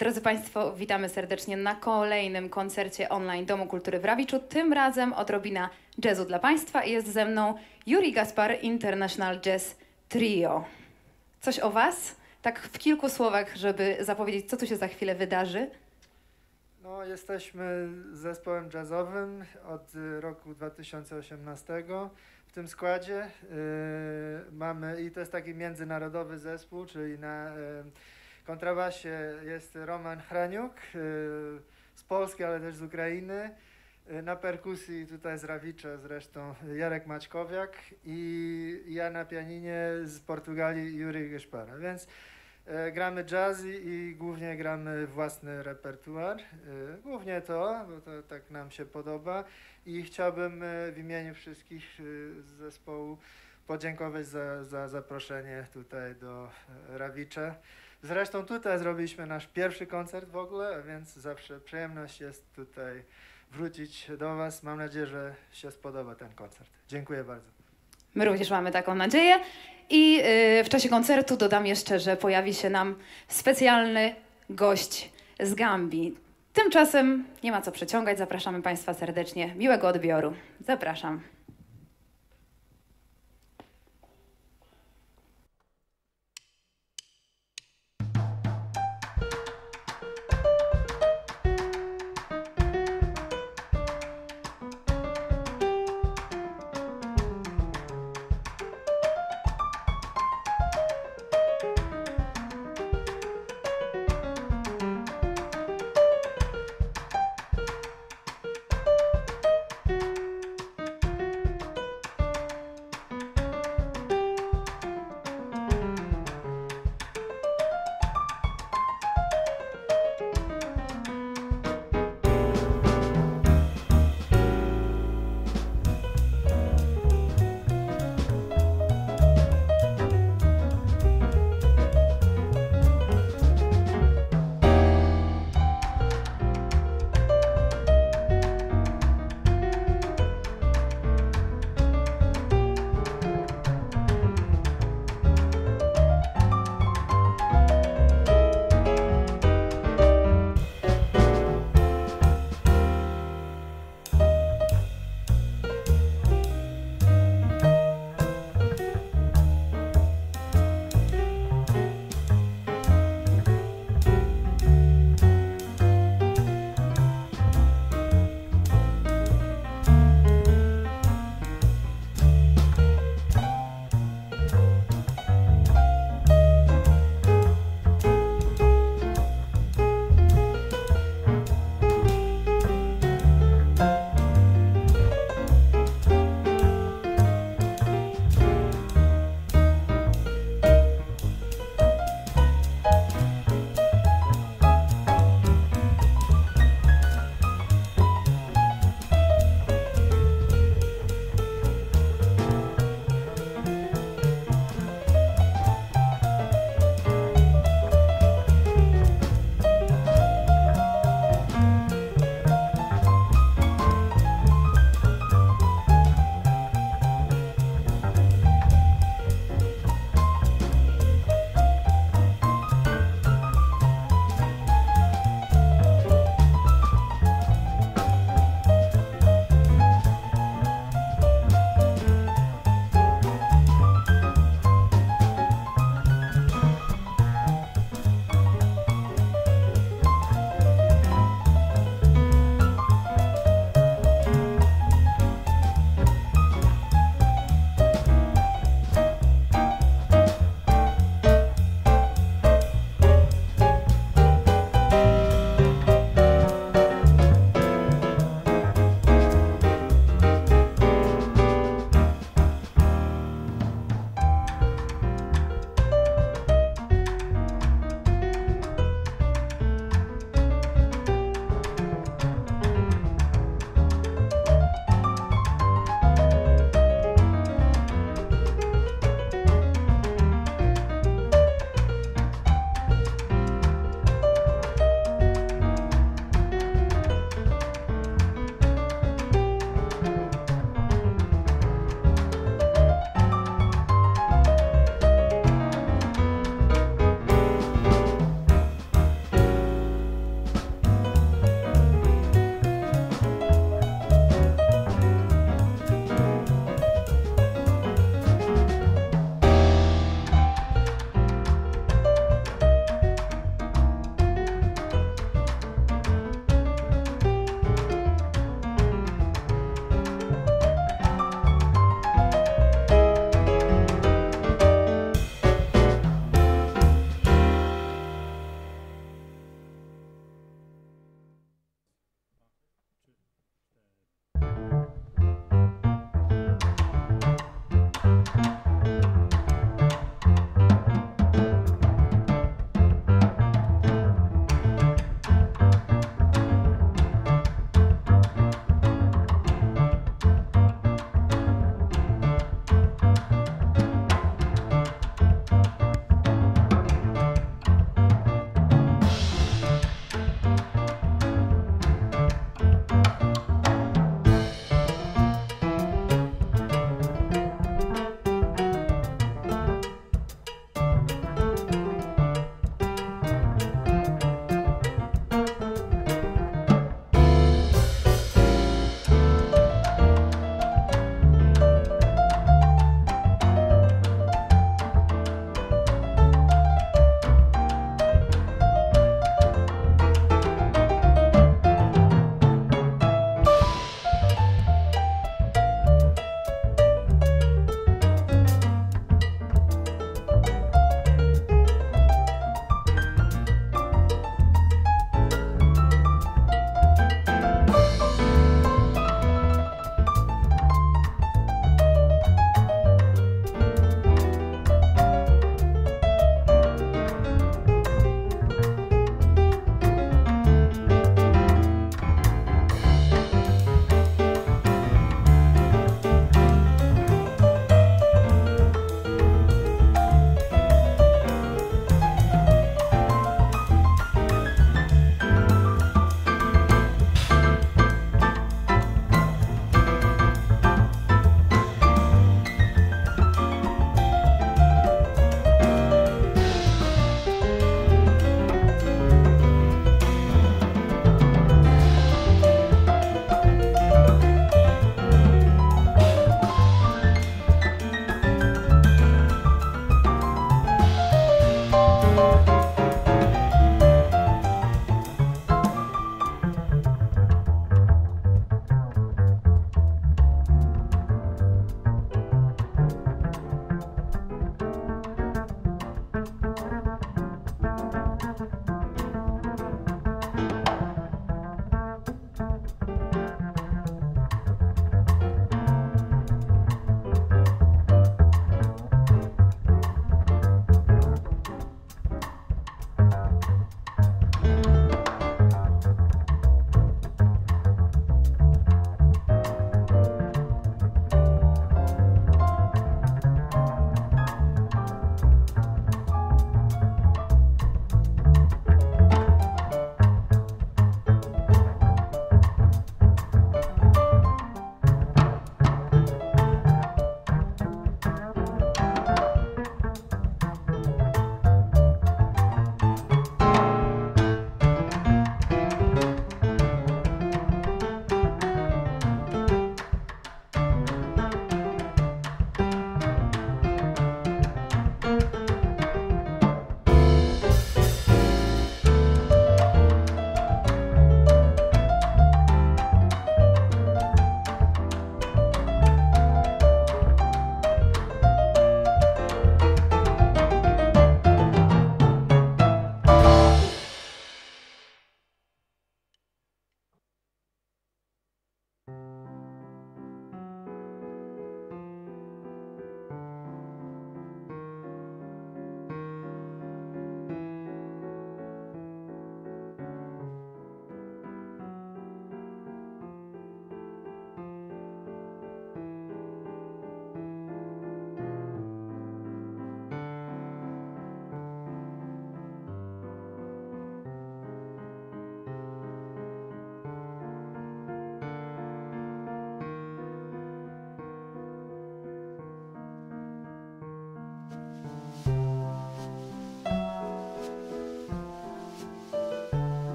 Drodzy Państwo, witamy serdecznie na kolejnym koncercie online Domu Kultury w Rawiczu. Tym razem odrobina jazzu dla Państwa i jest ze mną Yuri Gaspar International Jazz Trio. Coś o Was? Tak w kilku słowach, żeby zapowiedzieć, co tu się za chwilę wydarzy. No, jesteśmy zespołem jazzowym od roku 2018 w tym składzie. y, mamy i to jest taki międzynarodowy zespół, czyli na y, kontrabasie jest Roman Hraniuk y, z Polski, ale też z Ukrainy. Y, na perkusji tutaj z Rawicza zresztą Jarek Maćkowiak i ja na pianinie z Portugalii Juri Geszpara. Więc E, Gramy jazz i- głównie gramy własny repertuar. Głównie to, bo to tak nam się podoba. I chciałbym w imieniu wszystkich z zespołu podziękować za, za zaproszenie tutaj do Rawicza. Zresztą tutaj zrobiliśmy nasz pierwszy koncert w ogóle, więc zawsze przyjemność jest tutaj wrócić do Was. Mam nadzieję, że się spodoba ten koncert. Dziękuję bardzo. My również mamy taką nadzieję. I yy, w czasie koncertu dodam jeszcze, że pojawi się nam specjalny gość z Gambii. Tymczasem nie ma co przeciągać, zapraszamy Państwa serdecznie. Miłego odbioru. Zapraszam.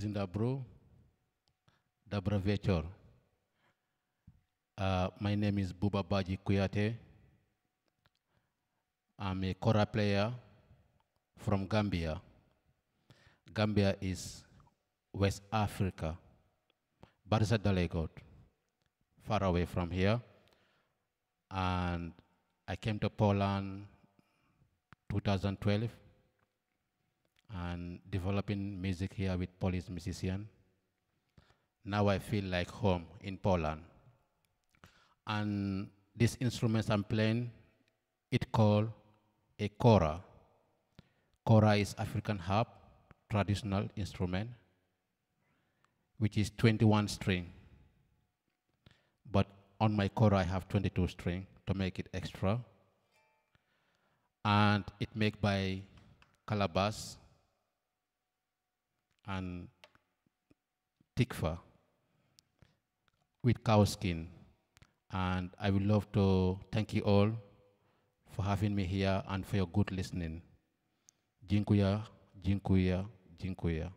Zindabro, Dabra Uh, my name is Buba Badjie Kuyateh. I'm a kora player from Gambia. Gambia is West Africa, Barisa Dalegot, far away from here. And I came to Poland 2012 and developing music here with Polish musician. Now I feel like home in Poland. And these instruments I'm playing, it called a kora. Kora is African harp, traditional instrument, which is 21 string. But on my kora I have 22 string to make it extra. And it made by Calabash and tikva with cow skin. And I would love to thank you all for having me here and for your good listening. Jinkuya, jinkuya, jinkuya.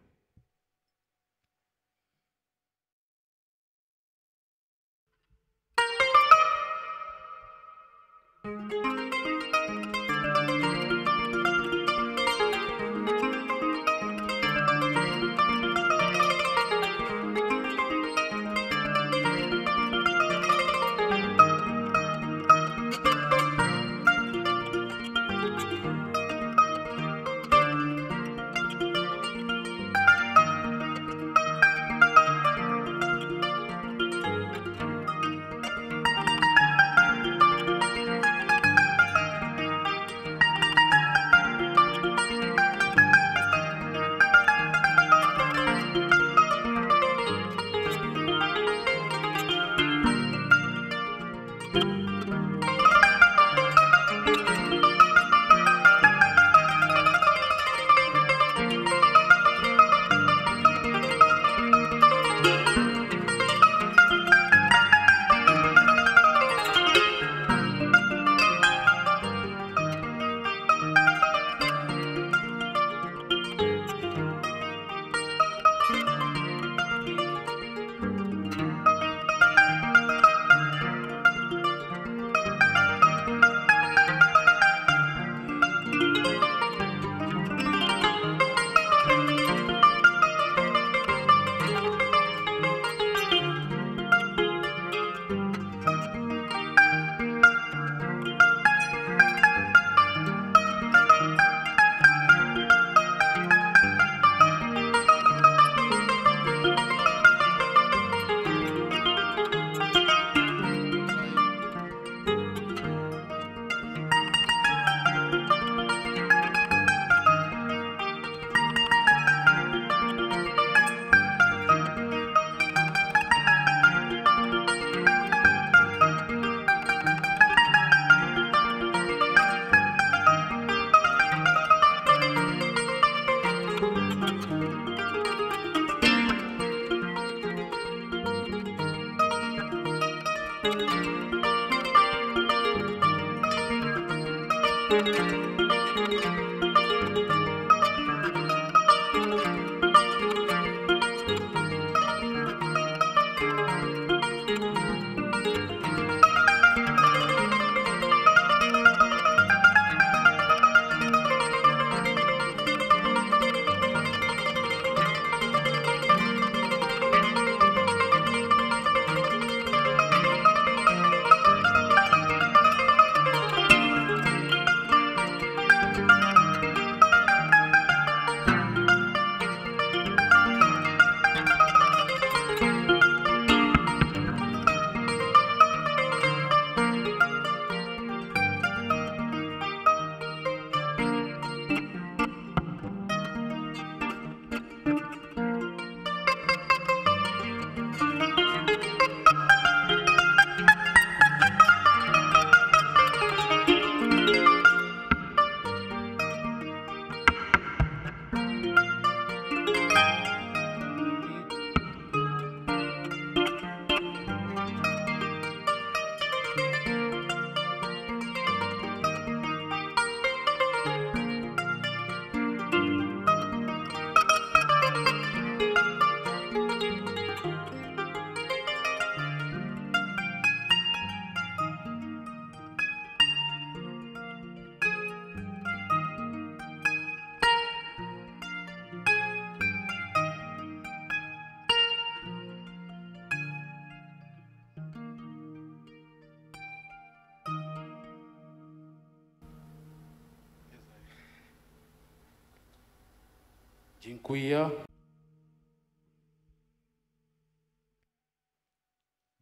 Jinkuya.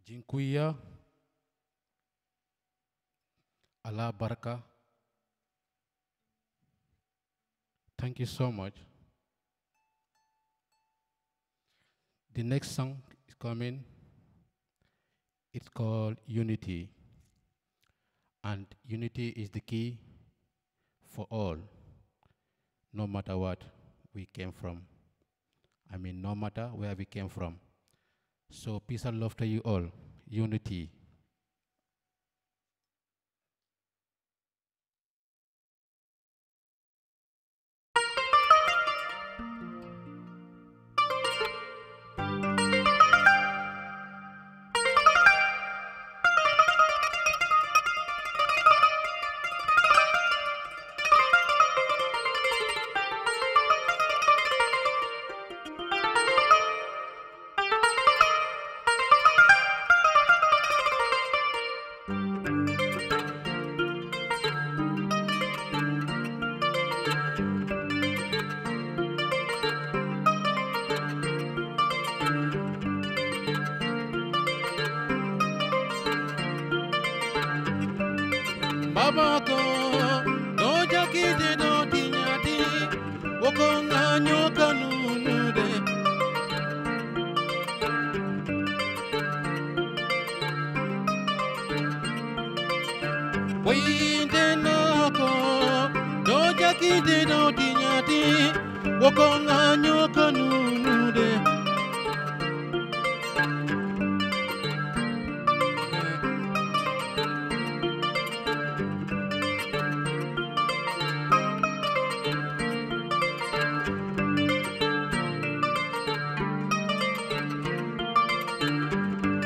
Jinkuya. Allah Baraka. Thank you so much. The next song is coming. It's called Unity. And unity is the key for all, no matter what we came from. I mean, no matter where we came from. So, peace and love to you all. Unity.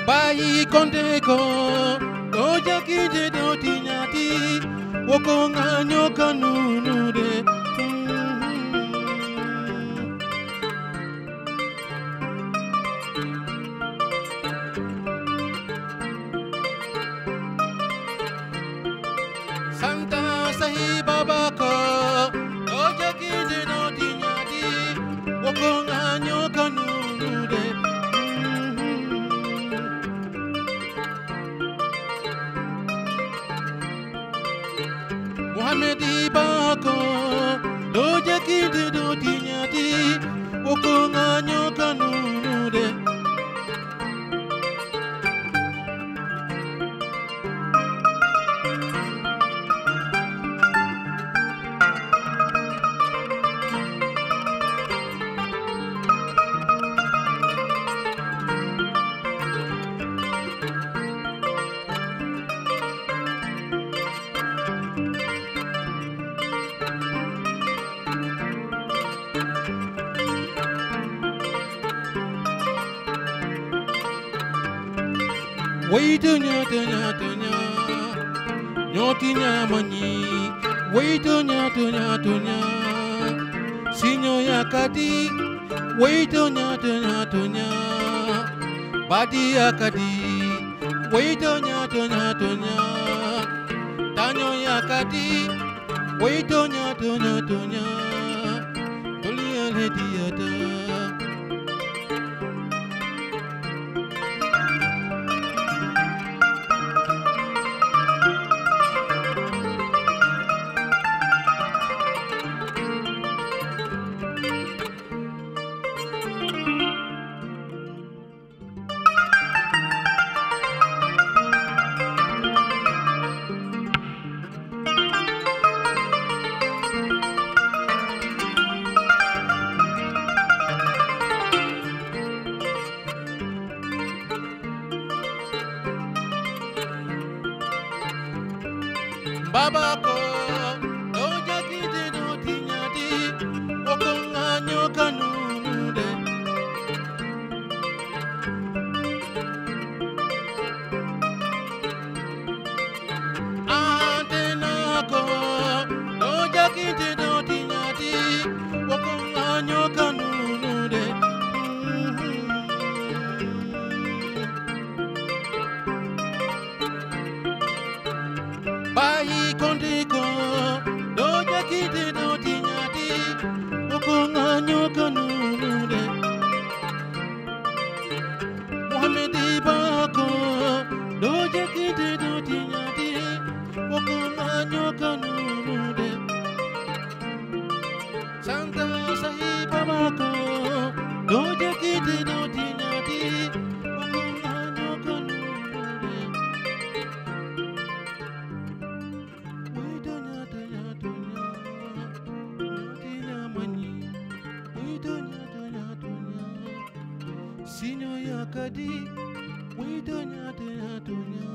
Bayi konte ko do jakide do tinyati woko nganyo kanunu de woko kadi ah, Wait nya nya nya Tanyo ya kadi. Wait nya nya nya Toli bako no jakiti no tinyati okona no konure Witonya tonya tonya Notinya manyi Witonya tonya tonya Sinyo yakadi Witonya tonya tonya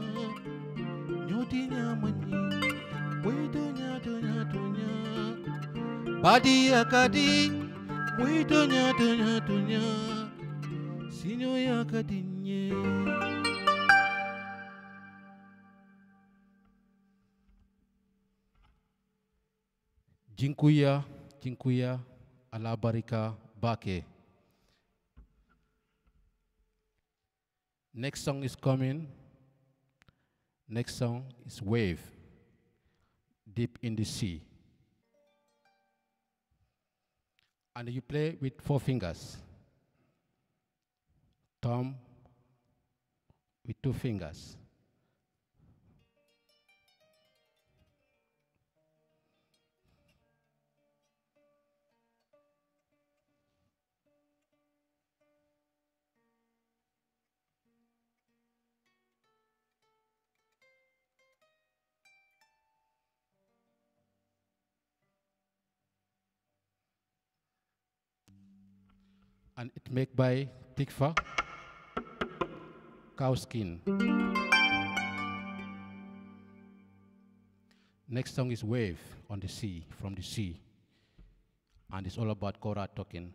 Notinya manyi Witonya tonya tonya tonya Sinyo yakadi nye Jinkuya, Jinkuya, Alabarika, Bake. Next song is coming. Next song is Wave, Deep in the Sea. And you play with four fingers. Thumb with two fingers. And it made by Tikva cow skin. Next song is Wave on the Sea, from the sea. And it's all about kora talking.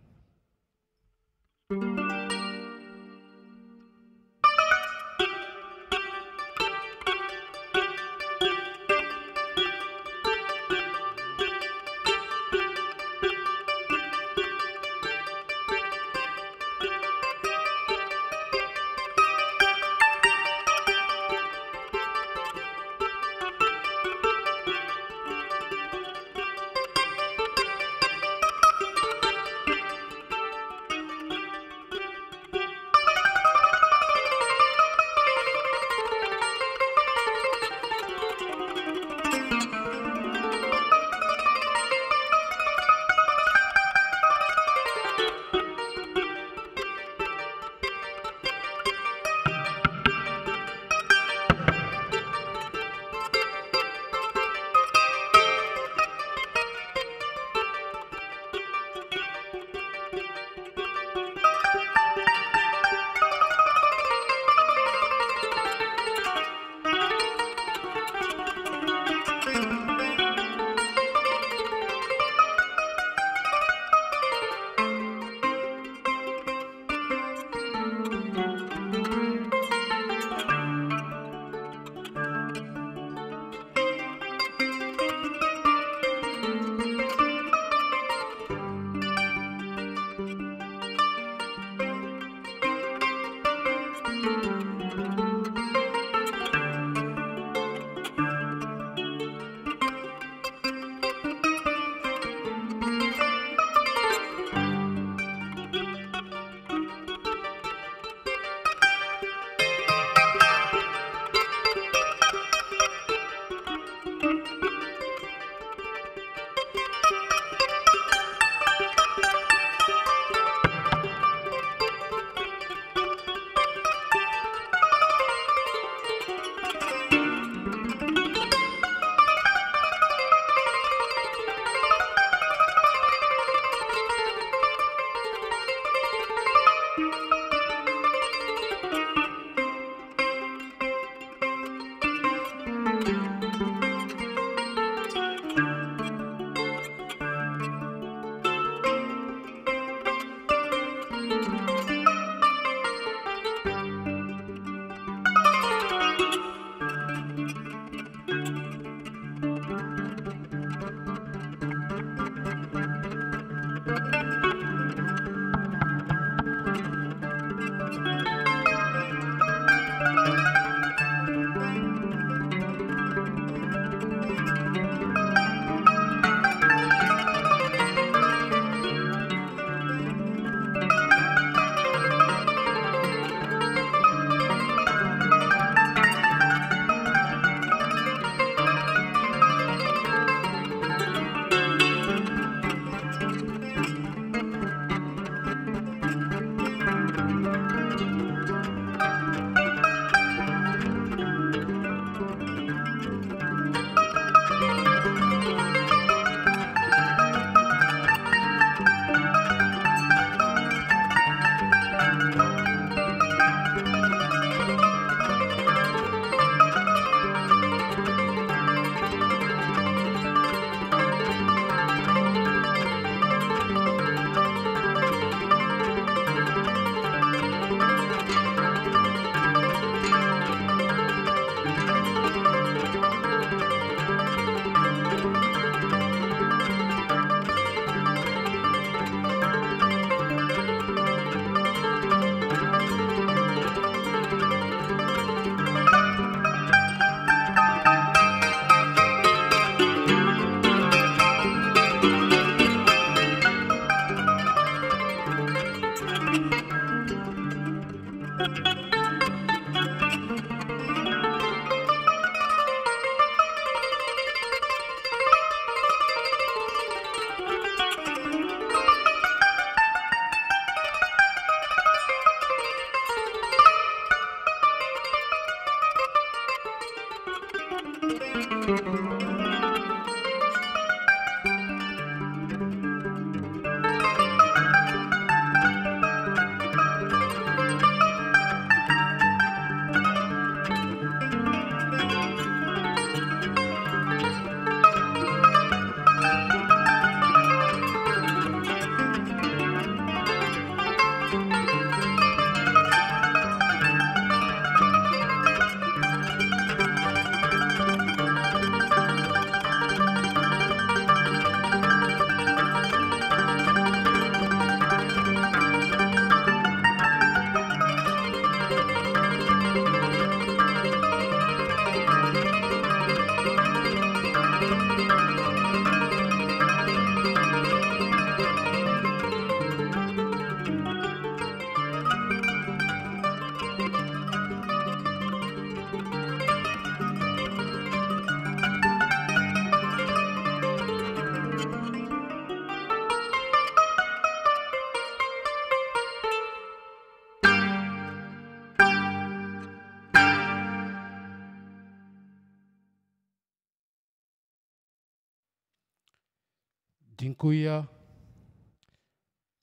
Jinkuya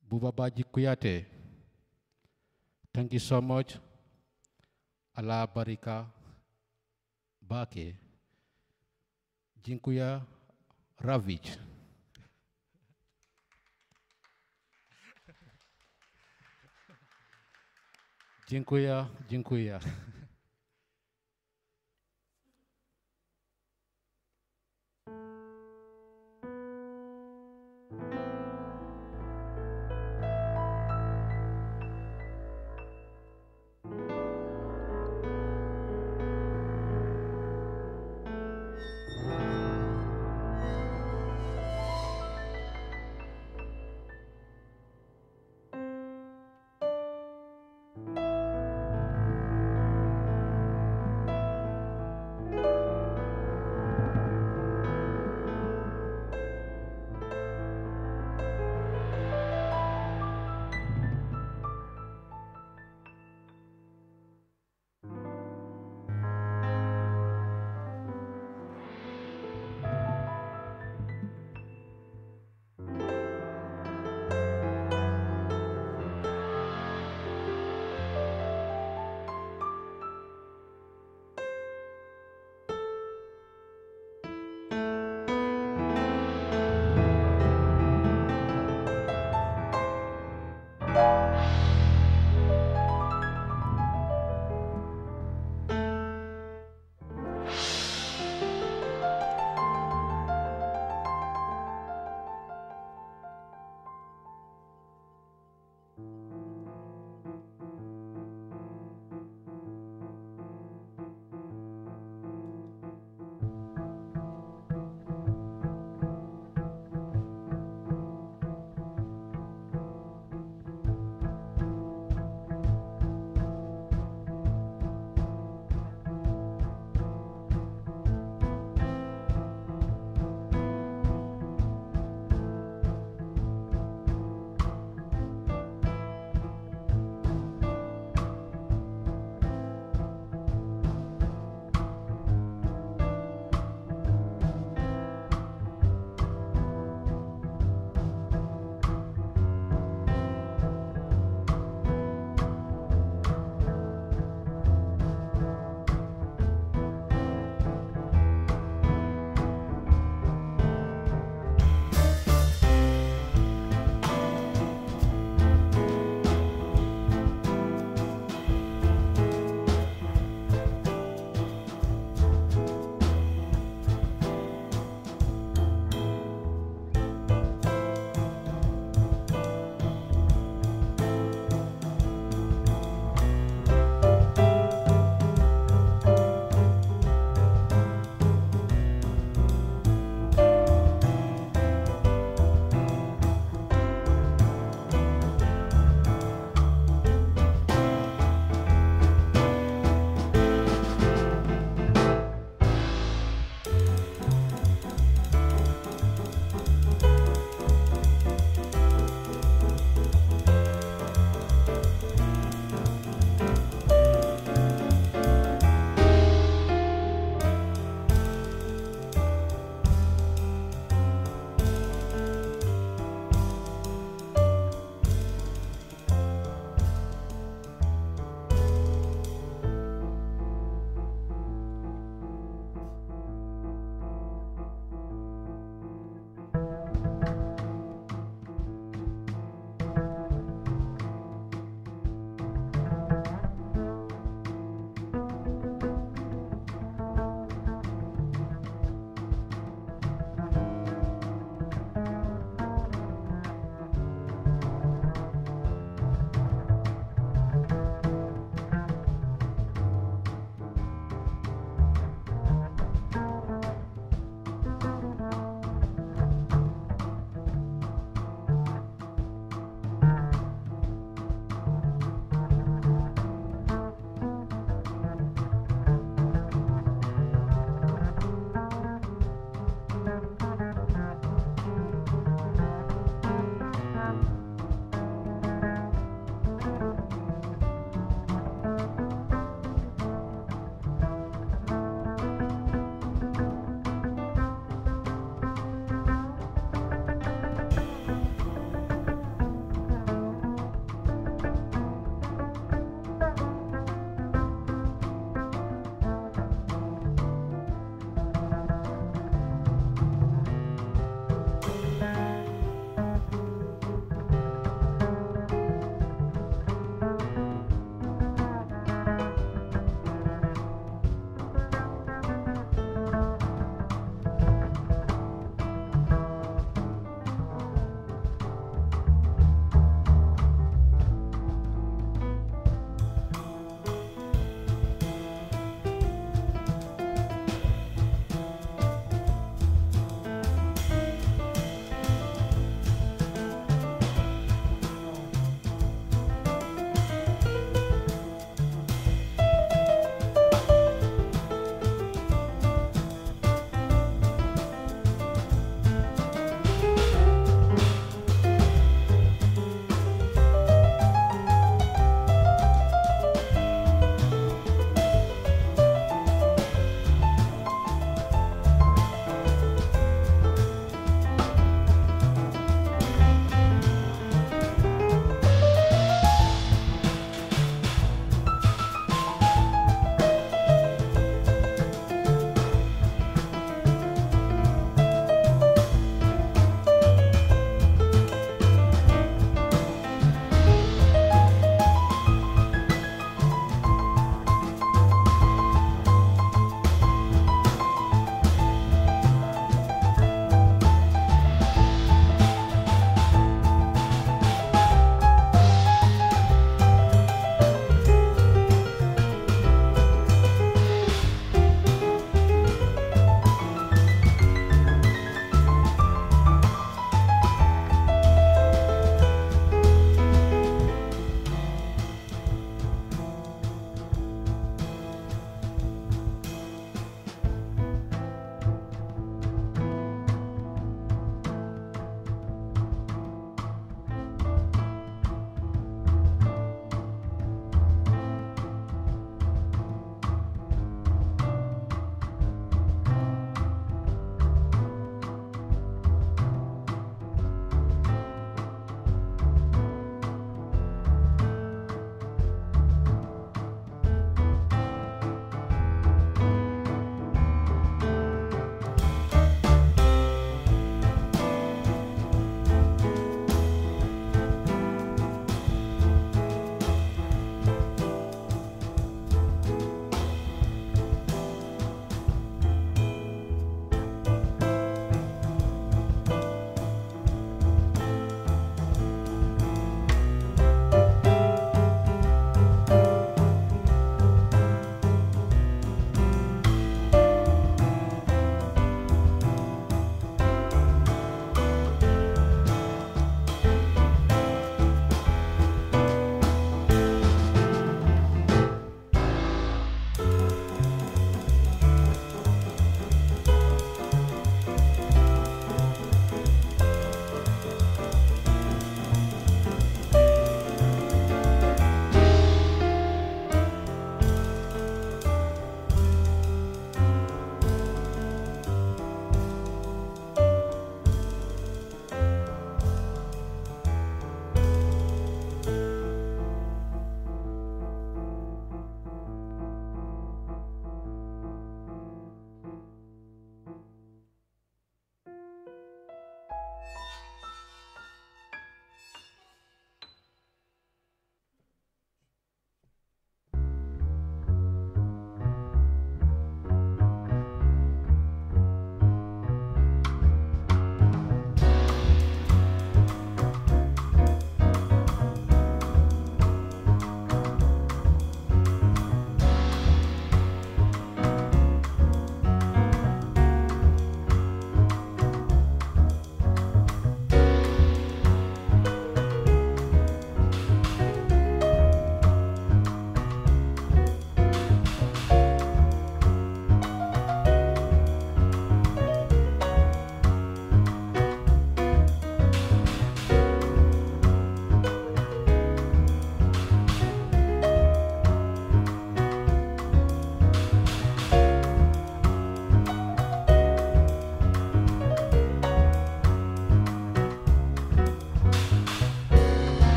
Buba Badjie Kuyateh. Thank you so much. Allah Barika Bake. Jinkuya Rawicz. Dziękuję, dziękuję.